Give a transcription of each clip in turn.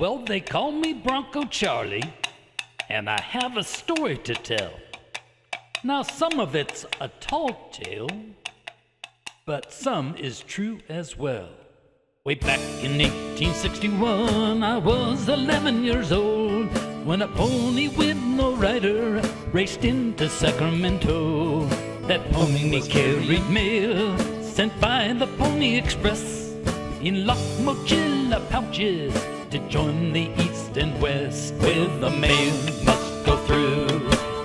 Well, they call me Bronco Charlie, and I have a story to tell. Now, some of it's a tall tale, but some is true as well. Way back in 1861, I was 11 years old when a pony with no rider raced into Sacramento. That pony carried mail sent by the Pony Express in lock mochila pouches to join the East and West. Where the mail must go through,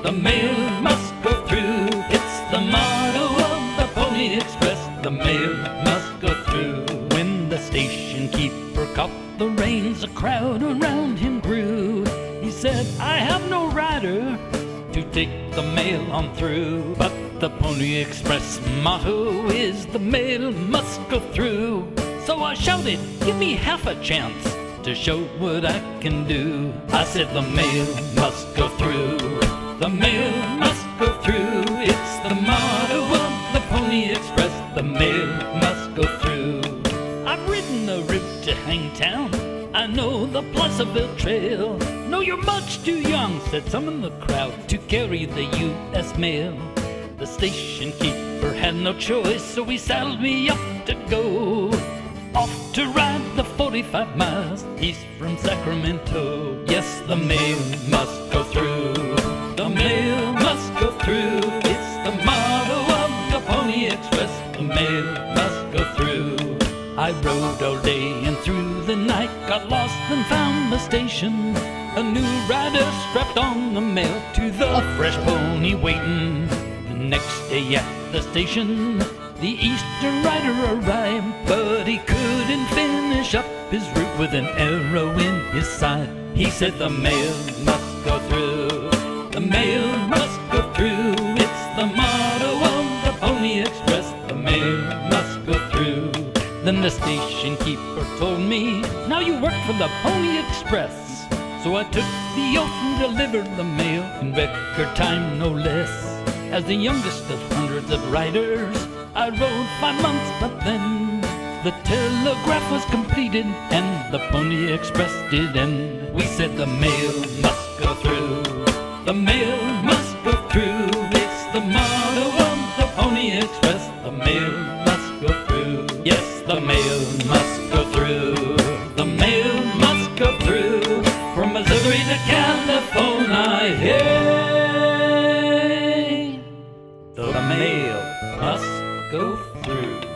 the mail must go through. It's the motto of the Pony Express. The mail must go through. When the station keeper caught the reins, a crowd around him grew. He said, I have no rider to take the mail on through. But the Pony Express motto is the mail must go through. So I shouted, give me half a chance to show what I can do. I said the mail must go through. The mail must go through. It's the motto of the Pony Express. The mail must go through. I've ridden the route to Hangtown. I know the Placerville Trail. No, you're much too young, said some in the crowd, to carry the U.S. mail. The station keeper had no choice, so he saddled me up to go. Off to ride the 45 miles east from Sacramento. Yes, the mail must go through. The mail must go through. It's the motto of the Pony Express. The mail must go through. I rode all day and through the night, got lost and found the station. A new rider strapped on the mail to the fresh pony waiting. The next day at the station, the Eastern rider arrived, but he couldn't finish up his route with an arrow in his side. He said the mail must go through, the mail must go through. It's the motto of the Pony Express, the mail must go through. Then the station keeper told me, now you work for the Pony Express. So I took the oath and delivered the mail in record time, no less. As the youngest of hundreds of riders, I rode five months, but then the telegraph was completed and the Pony Express did end. We said the mail must go through, the mail must go through. It's the motto of the Pony Express, the mail must go through. Yes, the mail must go through.